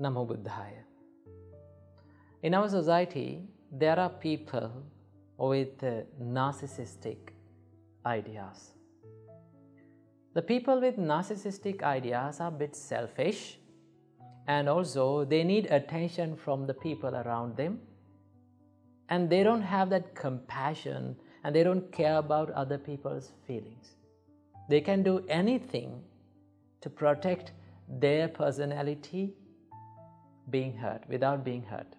Namo Buddhaya. In our society, there are people with narcissistic ideas. The people with narcissistic ideas are a bit selfish and also they need attention from the people around them and they don't have that compassion and they don't care about other people's feelings. They can do anything to protect their personality being hurt without being hurt.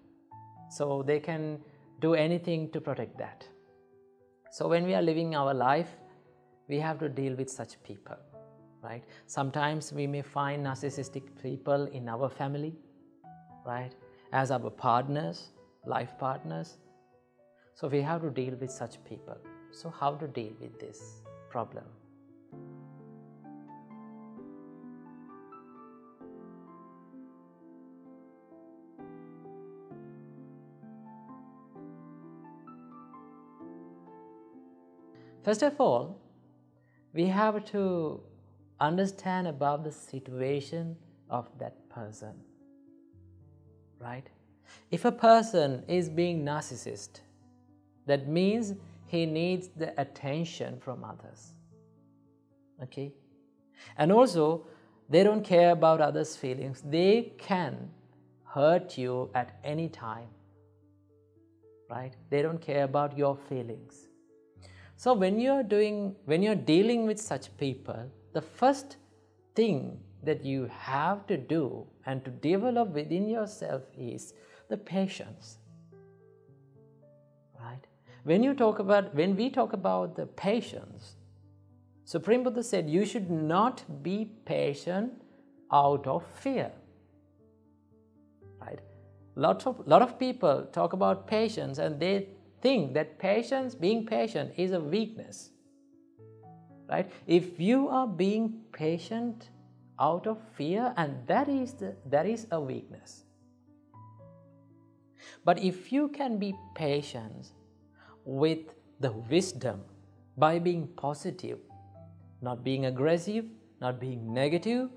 So they can do anything to protect that. So when we are living our life, we have to deal with such people, right? Sometimes we may find narcissistic people in our family, right? As our partners, life partners. So we have to deal with such people. So how to deal with this problem? First of all, we have to understand about the situation of that person. Right? If a person is being narcissist, that means he needs the attention from others. Okay? And also, they don't care about others' feelings. They can hurt you at any time. Right? They don't care about your feelings. So when you're doing, when you're dealing with such people, the first thing that you have to do and to develop within yourself is the patience. Right? When you talk about, when we talk about the patience, Supreme Buddha said you should not be patient out of fear. Right? Lot of lot of people talk about patience and they think that patience, being patient, is a weakness. Right? If you are being patient out of fear, and that is, the, that is a weakness. But if you can be patient with the wisdom by being positive, not being aggressive, not being negative,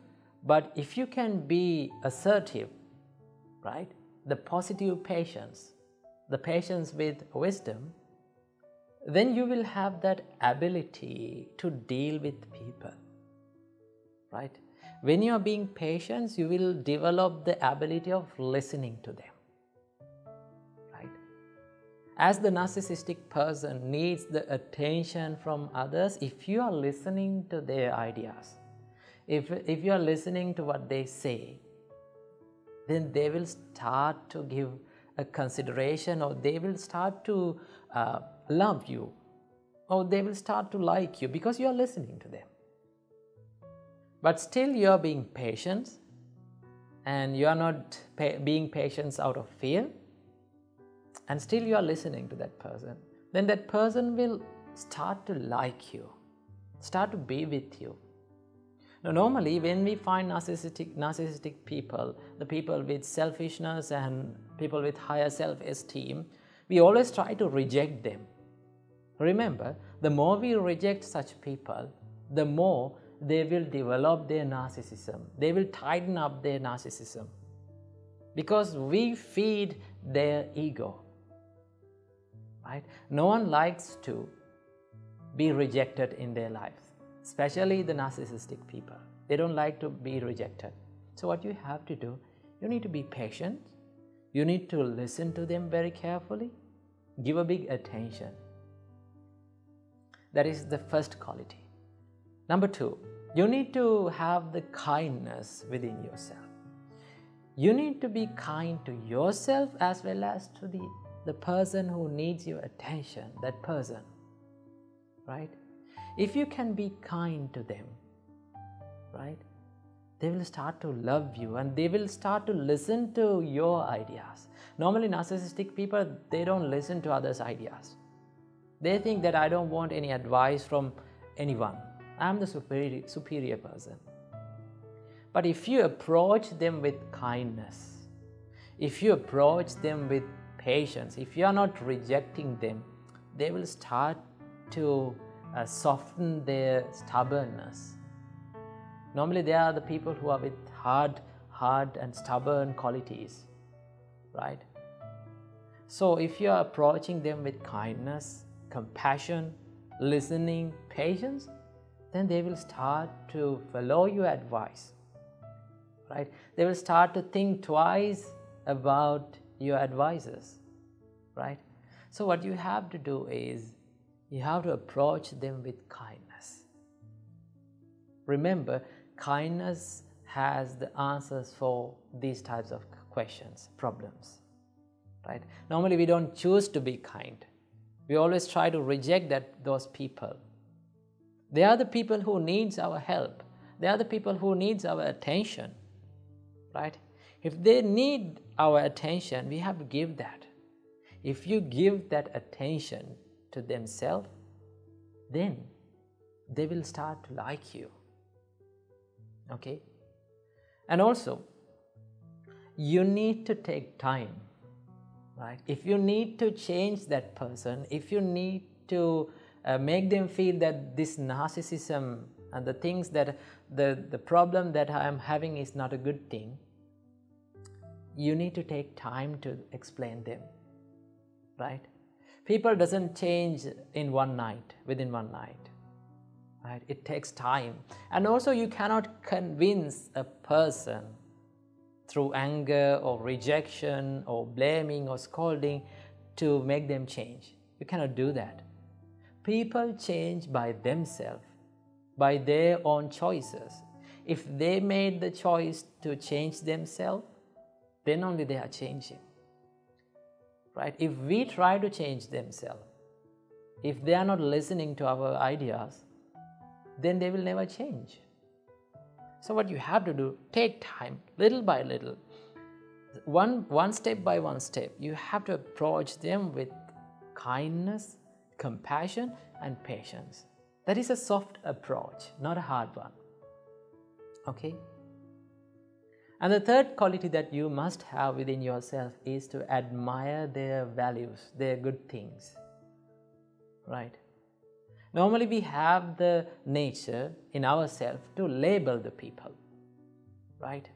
but if you can be assertive, right? The positive patience, the patience with wisdom, then you will have that ability to deal with people. Right? When you are being patient, you will develop the ability of listening to them. Right? As the narcissistic person needs the attention from others, if you are listening to their ideas, if, if you are listening to what they say, then they will start to give a consideration or they will start to uh, love you or they will start to like you because you are listening to them. But still, you are being patient and you are not pa- being patient out of fear, and still you are listening to that person, then that person will start to like you, start to be with you. Now, normally, when we find narcissistic, narcissistic people, the people with selfishness and people with higher self esteem, we always try to reject them. Remember, the more we reject such people, the more they will develop their narcissism. They will tighten up their narcissism because we feed their ego. Right? No one likes to be rejected in their lives especially the narcissistic people. They don't like to be rejected. So, what you have to do, you need to be patient, you need to listen to them very carefully, give a big attention. That is the first quality. Number two, you need to have the kindness within yourself. You need to be kind to yourself as well as to the, the person who needs your attention, that person. Right? If you can be kind to them, right, they will start to love you and they will start to listen to your ideas. Normally, narcissistic people, they don't listen to others' ideas. They think that I don't want any advice from anyone. I'm the superior, superior person. But if you approach them with kindness, if you approach them with patience, if you are not rejecting them, they will start to uh, soften their stubbornness. Normally, they are the people who are with hard, hard and stubborn qualities, right? So, if you are approaching them with kindness, compassion, listening, patience, then they will start to follow your advice, right? They will start to think twice about your advices, right? So, what you have to do is you have to approach them with kindness. Remember, kindness has the answers for these types of questions, problems. Right? Normally, we don't choose to be kind. We always try to reject that those people. They are the people who needs our help. They are the people who needs our attention. Right? If they need our attention, we have to give that. If you give that attention to themselves, then they will start to like you. Okay? And also, you need to take time, right? If you need to change that person, if you need to uh, make them feel that this narcissism and the things that the, the problem that I am having is not a good thing, you need to take time to explain them, right? People doesn't change in one night, within one night right? It takes time. And also you cannot convince a person through anger or rejection or blaming or scolding to make them change. You cannot do that. People change by themselves by their own choices. If they made the choice to change themselves then only they are changing right if we try to change themselves if they are not listening to our ideas then they will never change. So, what you have to do, take time, little by little, one, one step by one step, you have to approach them with kindness, compassion, and patience. That is a soft approach, not a hard one. Okay? And the third quality that you must have within yourself is to admire their values, their good things. Right? Normally, we have the nature in ourselves to label the people, right?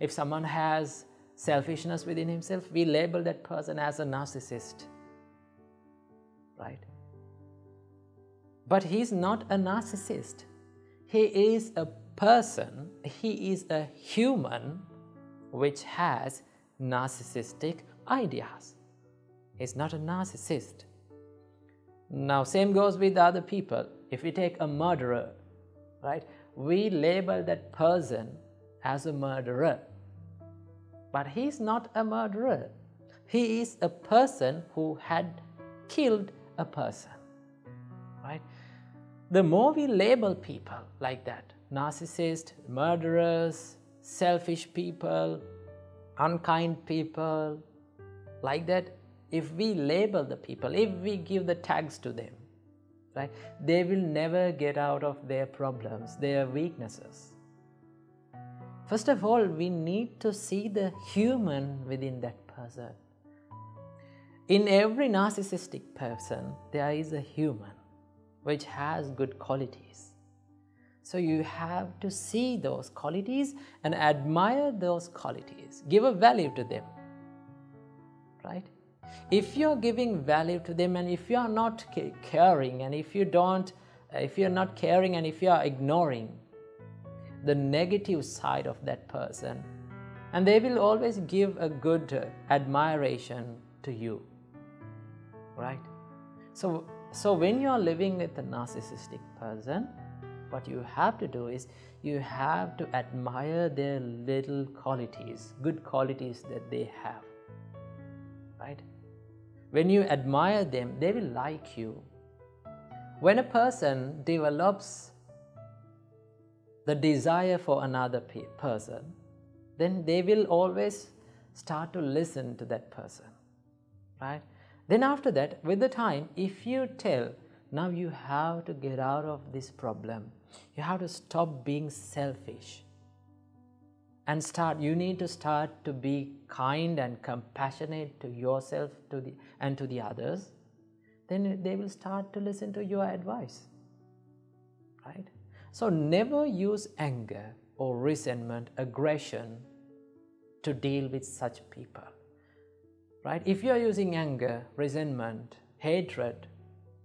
If someone has selfishness within himself, we label that person as a narcissist, right? But he's not a narcissist. He is a person, he is a human which has narcissistic ideas. He's not a narcissist. Now, same goes with other people. If we take a murderer, right, we label that person as a murderer. But he's not a murderer. He is a person who had killed a person. Right? The more we label people like that, narcissists, murderers, selfish people, unkind people, like that, if we label the people, if we give the tags to them, right, they will never get out of their problems, their weaknesses. First of all, we need to see the human within that person. In every narcissistic person, there is a human which has good qualities. So you have to see those qualities and admire those qualities, give a value to them. Right? if you're giving value to them and if you are not caring and if you don't if you're not caring and if you are ignoring the negative side of that person and they will always give a good admiration to you right so so when you are living with a narcissistic person what you have to do is you have to admire their little qualities good qualities that they have right when you admire them, they will like you. When a person develops the desire for another pe- person, then they will always start to listen to that person. Right? Then, after that, with the time, if you tell, now you have to get out of this problem, you have to stop being selfish and start you need to start to be kind and compassionate to yourself to the and to the others then they will start to listen to your advice right so never use anger or resentment aggression to deal with such people. Right? If you are using anger, resentment, hatred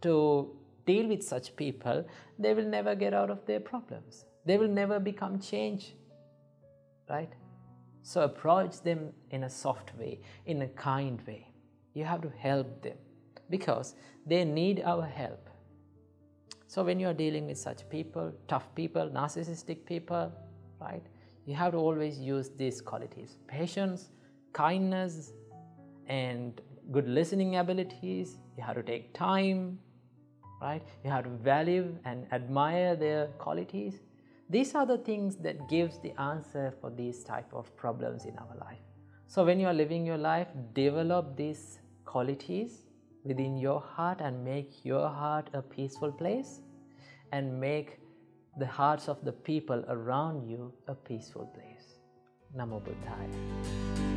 to deal with such people, they will never get out of their problems. They will never become change. Right? So approach them in a soft way, in a kind way. You have to help them because they need our help. So when you are dealing with such people, tough people, narcissistic people, right, you have to always use these qualities patience, kindness, and good listening abilities. You have to take time, right? You have to value and admire their qualities. These are the things that gives the answer for these type of problems in our life. So when you are living your life, develop these qualities within your heart and make your heart a peaceful place and make the hearts of the people around you a peaceful place. Namo Buddhaya.